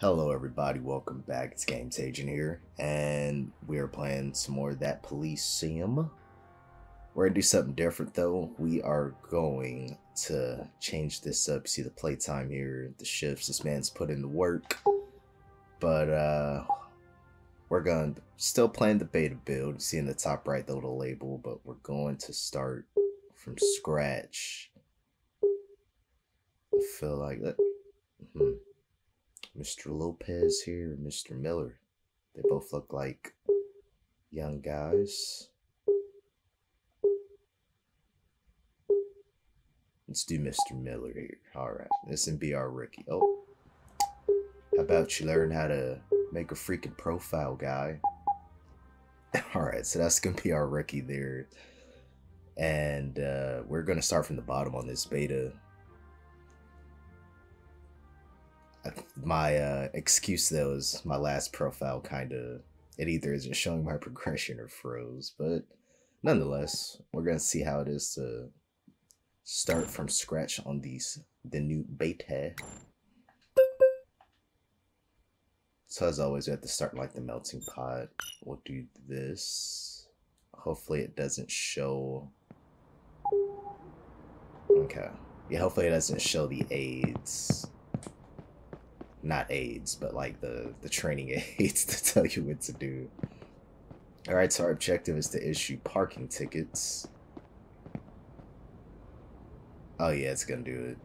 Hello everybody, welcome back. It's Gametagion here, and we are playing some more of that Police Sim. We're gonna do something different though. We are going to change this up. See the playtime here, the shifts. This man's put in the work, but uh, we're going to still playing the beta build. See in the top right the little label, but we're going to start from scratch. I feel like that. Hmm. Mr. Lopez here, Mr. Miller. They both look like young guys. Let's do Mr. Miller here. Alright, this and be our rookie. Oh. How about you learn how to make a freaking profile guy? Alright, so that's gonna be our rookie there. And uh, we're gonna start from the bottom on this beta. My uh, excuse though is my last profile kind of it either isn't showing my progression or froze but nonetheless we're gonna see how it is to start from scratch on these the new beta. So as always we have to start like the melting pot. We'll do this. Hopefully it doesn't show. Okay. Yeah hopefully it doesn't show the aids not aids, but like the the training aids to tell you what to do. All right, so our objective is to issue parking tickets. Oh yeah, it's gonna do it.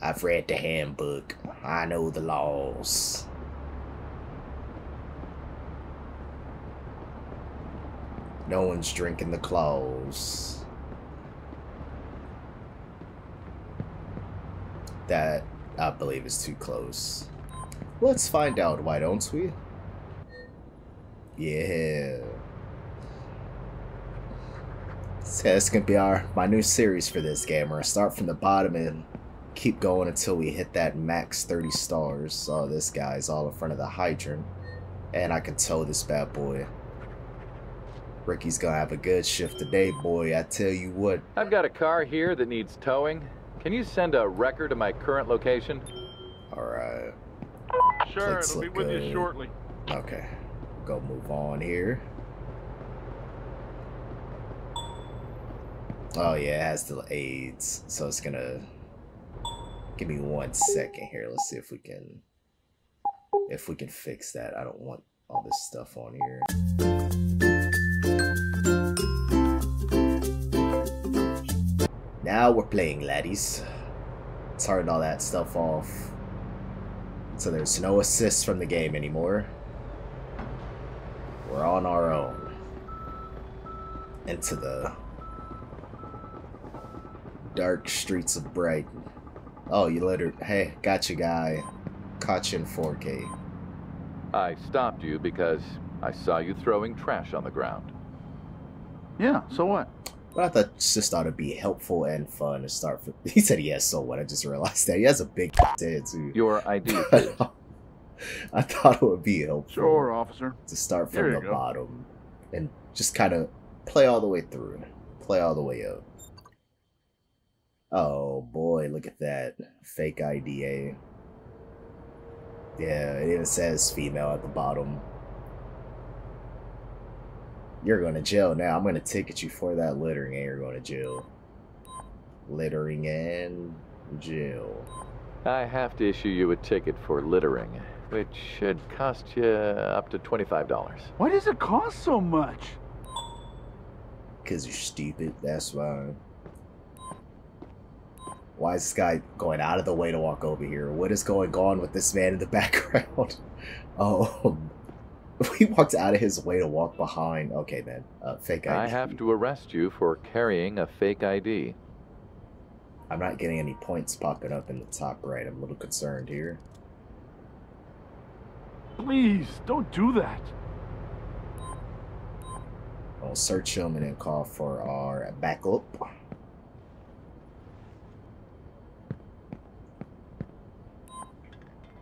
I've read the handbook. I know the laws. No one's drinking the claws. That I believe is too close. Let's find out, why don't we? Yeah. So this gonna be our my new series for this game. We're gonna start from the bottom and keep going until we hit that max 30 stars. So this guy's all in front of the hydrant. And I can tow this bad boy. Ricky's gonna have a good shift today, boy. I tell you what. I've got a car here that needs towing. Can you send a record to my current location? Alright. Sure, Plates it'll be with good. you shortly. Okay. Go move on here. Oh yeah, it has the aids, so it's gonna give me one second here. Let's see if we can if we can fix that. I don't want all this stuff on here. Now we're playing, laddies. Turn all that stuff off. So there's no assists from the game anymore. We're on our own. Into the dark streets of Brighton. Oh, you let her. Hey, got you, guy. Caught you in 4K. I stopped you because I saw you throwing trash on the ground. Yeah, so what? But I thought just thought it'd be helpful and fun to start. For, he said he has so what? I just realized that he has a big head too. Your ID. I thought it would be helpful. Sure, officer. To start from the go. bottom and just kind of play all the way through, play all the way up. Oh boy, look at that fake IDA. Yeah, it even says female at the bottom. You're going to jail now. I'm going to ticket you for that littering and you're going to jail. Littering and jail. I have to issue you a ticket for littering, which should cost you up to $25. Why does it cost so much? Because you're stupid, that's why. Why is this guy going out of the way to walk over here? What is going on with this man in the background? oh, he walked out of his way to walk behind. Okay, man. Uh, fake ID. I have to arrest you for carrying a fake ID. I'm not getting any points popping up in the top right. I'm a little concerned here. Please, don't do that. I'll search him and then call for our backup.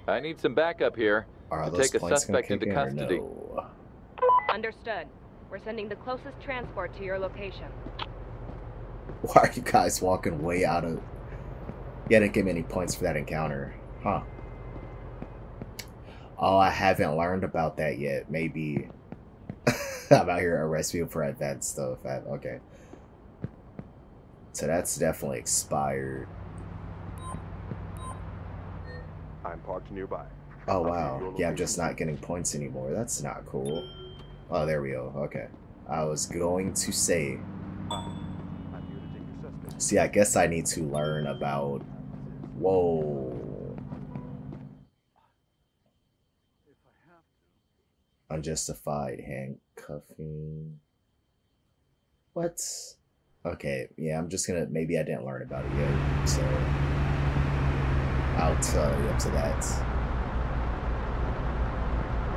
I need some backup here. Are to take a suspect into custody. No? Understood. We're sending the closest transport to your location. Why are you guys walking way out of Yeah, didn't give me any points for that encounter. Huh. Oh, I haven't learned about that yet. Maybe I'm out here arrest people for advanced stuff. I- Okay. So that's definitely expired. I'm parked nearby. Oh wow. Yeah, I'm just not getting points anymore. That's not cool. Oh, there we go. Okay. I was going to say. I'm here to take your suspect. See, I guess I need to learn about. Whoa. Unjustified handcuffing. What? Okay, yeah, I'm just gonna. Maybe I didn't learn about it yet, so. I'll tell you up to that.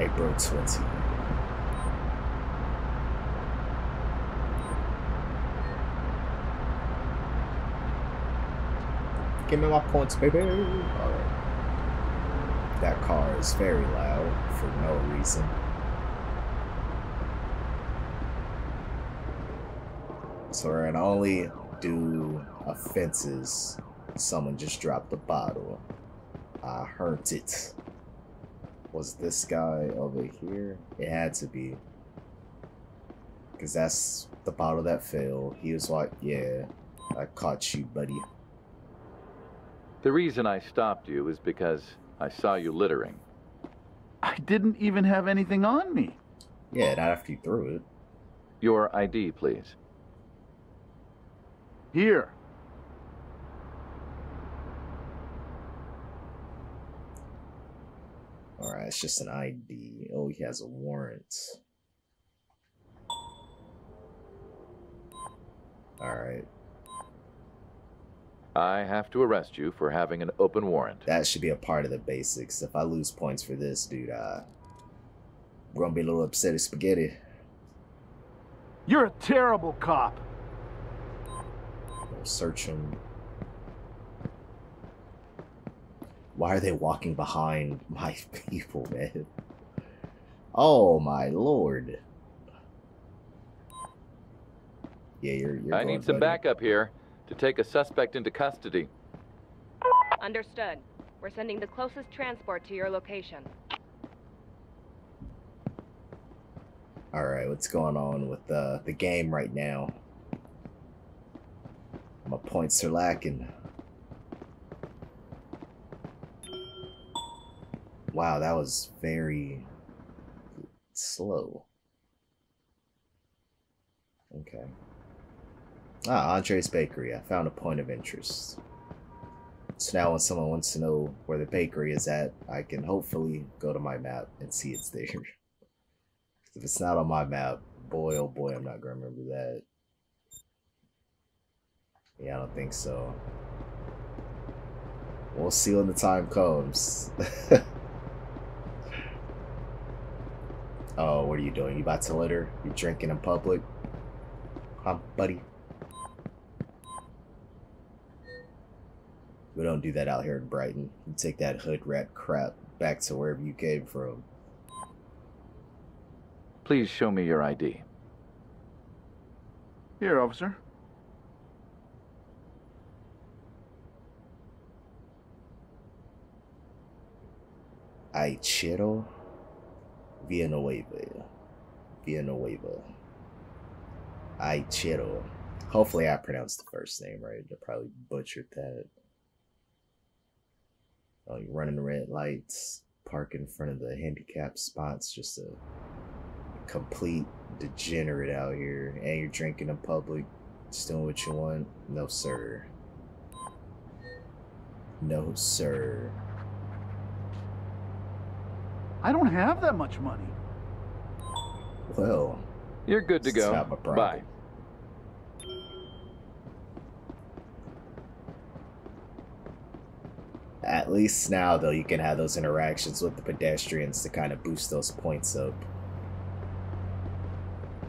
April 20. Give me my points, baby. Alright. That car is very loud for no reason. So we're gonna only do offenses. Someone just dropped a bottle. I heard it. Was this guy over here? It had to be. Because that's the bottle that fell. He was like, yeah, I caught you, buddy. The reason I stopped you is because I saw you littering. I didn't even have anything on me. Yeah, not after you threw it. Your ID, please. Here. Alright, it's just an ID. Oh, he has a warrant. Alright, I have to arrest you for having an open warrant. that should be a part of the basics. If I lose points for this, dude, uh, we're gonna be a little upset at spaghetti. You're a terrible cop. We'll search him. Why are they walking behind my people, man? Oh my lord. Yeah, you're. you're I going, need some buddy. backup here to take a suspect into custody. Understood. We're sending the closest transport to your location. All right, what's going on with the the game right now? My points are lacking. Wow, that was very slow. Okay. Ah, Andre's Bakery. I found a point of interest. So now when someone wants to know where the bakery is at, I can hopefully go to my map and see it's there. If it's not on my map, boy oh boy, I'm not gonna remember that. Yeah, I don't think so. We'll see when the time comes. oh, what are you doing? You about to litter? You drinking in public? Huh, buddy? We don't do that out here in Brighton. You take that hood rat crap back to wherever you came from. Please show me your ID. Here, officer. I Aichiro Villanueva. Villanueva. Aichiro. Hopefully I pronounced the first name right. I probably butchered that. Oh, you're running red lights, park in front of the handicap spots, just a complete degenerate out here. And you're drinking in public, just doing what you want. No, sir. No, sir. I don't have that much money. Well, You're good to It's go. not my problem. Bye. At least now, though, you can have those interactions with the pedestrians to kind of boost those points up.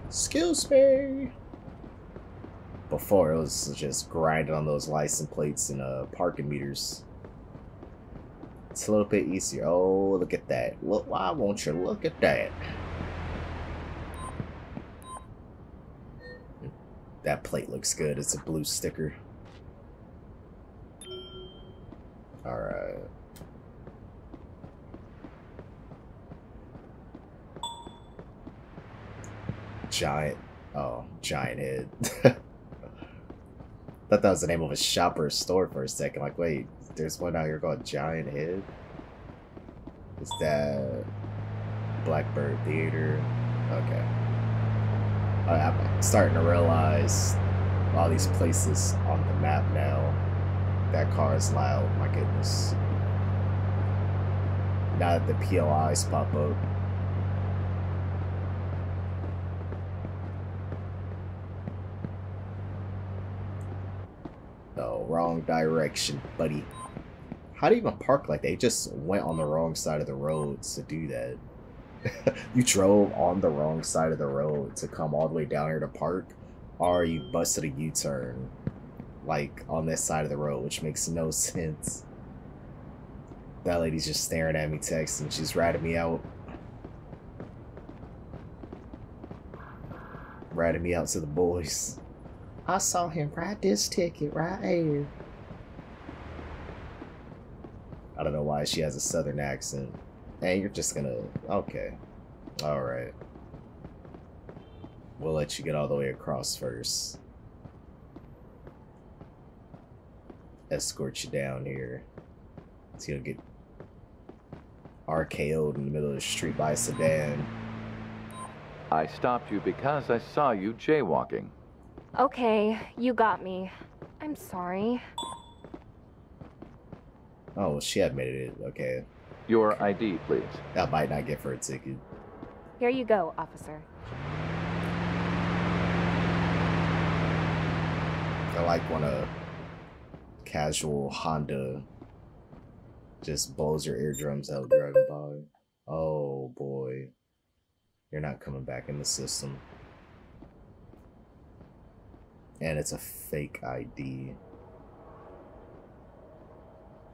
Excuse me. Before, it was just grinding on those license plates and uh, parking meters. It's a little bit easier. Oh, look at that. Look, why won't you look at that? That plate looks good. It's a blue sticker. Alright. Giant. Oh, giant head. Thought that was the name of a shop or a store for a second. Like, wait, there's one out here called Giant Head? Is that Blackbird Theater? Okay. I'm starting to realize all these places on the map now. That car is loud, my goodness. Now that the POIs pop up. No, wrong direction, buddy. How do you even park like that? You just went on the wrong side of the road to do that. you drove on the wrong side of the road to come all the way down here to park, or you busted a U-turn, like on this side of the road, which makes no sense. That lady's just staring at me, texting. She's ratting me out. Ratting me out to the boys. I saw him write this ticket right here. I don't know why she has a southern accent. And you're just gonna. Okay. Alright. We'll let you get all the way across first. Escort you down here. So you'll get RKO'd in the middle of the street by a sedan. I stopped you because I saw you jaywalking. Okay, you got me. I'm sorry. Oh, she admitted it. Okay. Your ID, please. That might not get for a ticket. Here you go, officer. I like when a casual Honda just blows your eardrums out driving by. Oh boy. You're not coming back in the system. And it's a fake ID.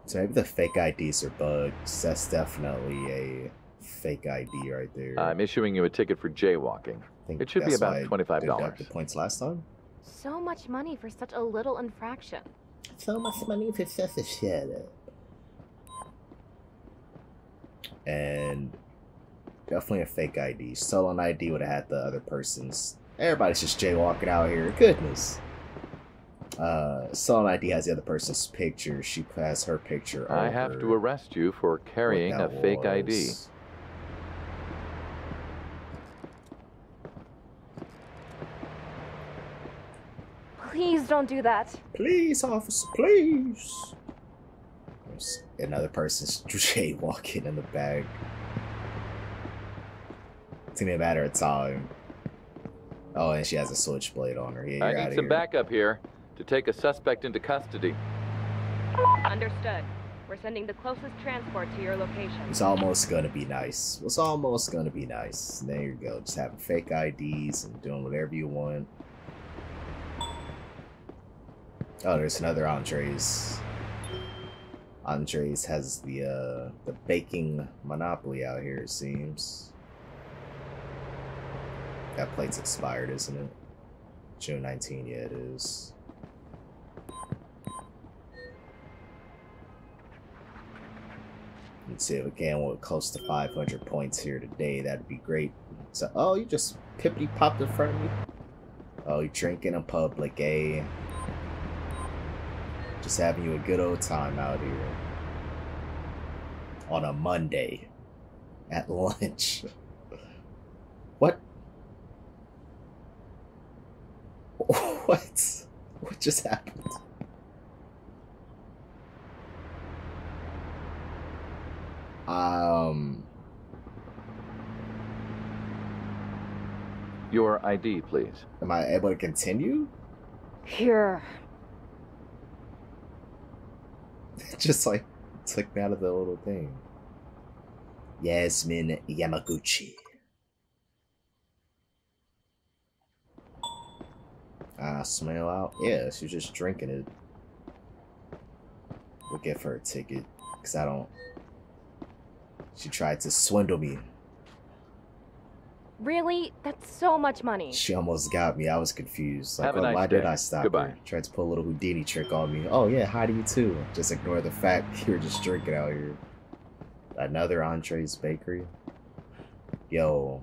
So maybe the fake IDs are bugs. That's definitely a fake ID right there. I'm issuing you a ticket for jaywalking. It should be about $25. deducted points last time. So much money for such a little infraction. So much money for such a shit. And definitely a fake ID. Stolen ID would have had the other person's. Everybody's just jaywalking out here. Goodness. Uh, stolen ID has the other person's picture. She has her picture. I have to arrest you for carrying a that fake ID. Please don't do that. Please, officer, please. There's another person's jaywalking in the back. It's gonna be a matter of time. Oh, and she has a switchblade on her. Yeah, I you're need some here. backup here to take a suspect into custody. Understood. We're sending the closest transport to your location. It's almost gonna be nice. It's almost gonna be nice. There you go. Just having fake IDs and doing whatever you want. Oh, there's another Andres. Andres has the uh the baking monopoly out here, it seems. That plate's expired, isn't it? June 19, yeah it is. See if we can with close to 500 points here today. That'd be great. So, oh, you just pippity popped in front of me. Oh, you drinking in public, eh? Just having you a good old time out here. On a Monday. At lunch. what? What? What just happened? Um, Your ID, please. am I able to continue? Here. Just like took me out of the little thing. Yasmin Yamaguchi. Ah, smell out. Yeah, she was just drinking it. We'll give her a ticket. Because I don't. She tried to swindle me. Really? That's so much money. She almost got me. I was confused. Like, Have oh, nice why did. I stop Goodbye. her? Tried to pull a little Houdini trick on me. Oh yeah, hi to you too. Just ignore the fact you're just drinking out here. Another Andre's Bakery. Yo,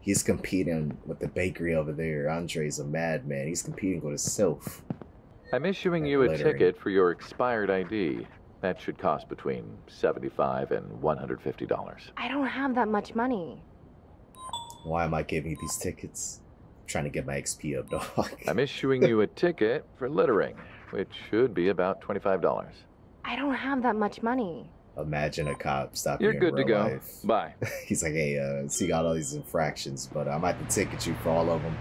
he's competing with the bakery over there. Andre's a madman. He's competing with himself. I'm issuing you a Littering. ticket for your expired ID. That should cost between 75 and $150. I don't have that much money. Why am I giving you these tickets? I'm trying to get my XP up, dog. I'm issuing you a ticket for littering, which should be about $25. I don't have that much money. Imagine a cop stopping You're you in good to go. life. Bye. He's like, hey, uh, so you got all these infractions, but I might have to ticket you for all of them.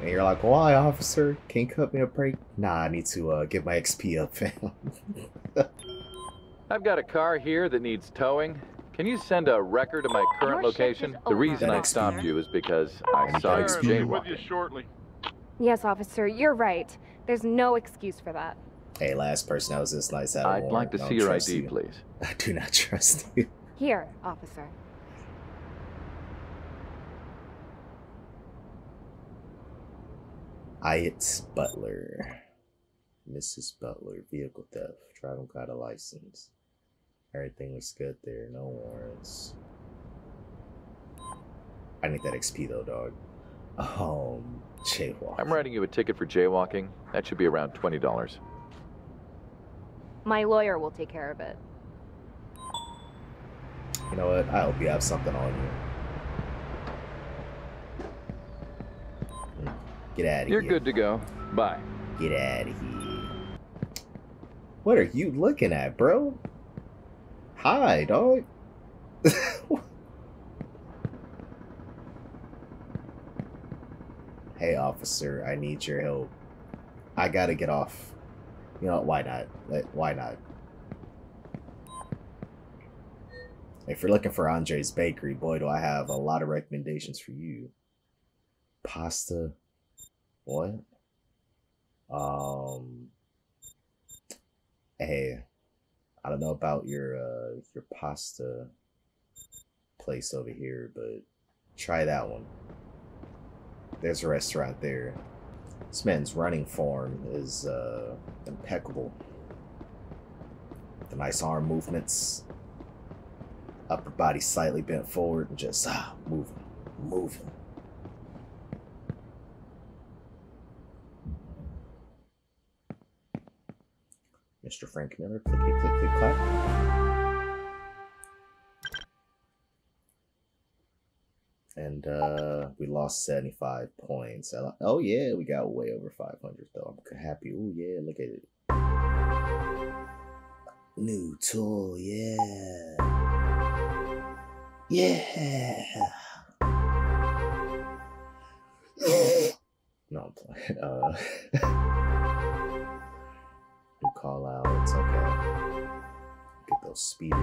And you're like, why, officer? Can you cut me a break? Nah, I need to uh, get my XP up, fam. I've got a car here that needs towing. Can you send a record of my current Your location? The reason I stopped XP. you is because I saw you XP? Sir, with you shortly. Yes, officer, you're right. There's no excuse for that. hey, last person I was this nice had a I'd warrant. like to see don't your ID, you. please. I do not trust you. Here, officer. Hyatt Butler. Mrs. Butler, vehicle theft, driving without a license. Everything looks good there, no warrants. I need that XP though, dog. Um, jaywalk. I'm writing you a ticket for jaywalking. That should be around $20. My lawyer will take care of it. You know what? I hope you have something on you. Hmm. Get out of here. You're good to go. Bye. Get out of here. What are you looking at, bro? Hi, dog. hey, officer, I need your help. I gotta get off. You know? Why not? Why not? If you're looking for Andre's Bakery, boy, do I have a lot of recommendations for you. Pasta. What? Um. Hey, I don't know about your uh your pasta place over here, but try that one. There's a restaurant there. This man's running form is uh impeccable. The nice arm movements, upper body slightly bent forward, and just ah moving, moving. Mr. Frank Miller, clicky click click clap. And uh we lost 75 points. Oh yeah, we got way over 500 though. I'm happy. Oh yeah, look at it. New tool, yeah. Yeah. no, I'm playing. Uh Call outs, okay. Get those speeders.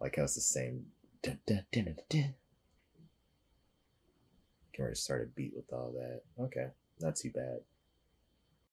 Like how it's the same. Dun, dun, dun, dun. Can we start a beat with all that? Okay, not too bad.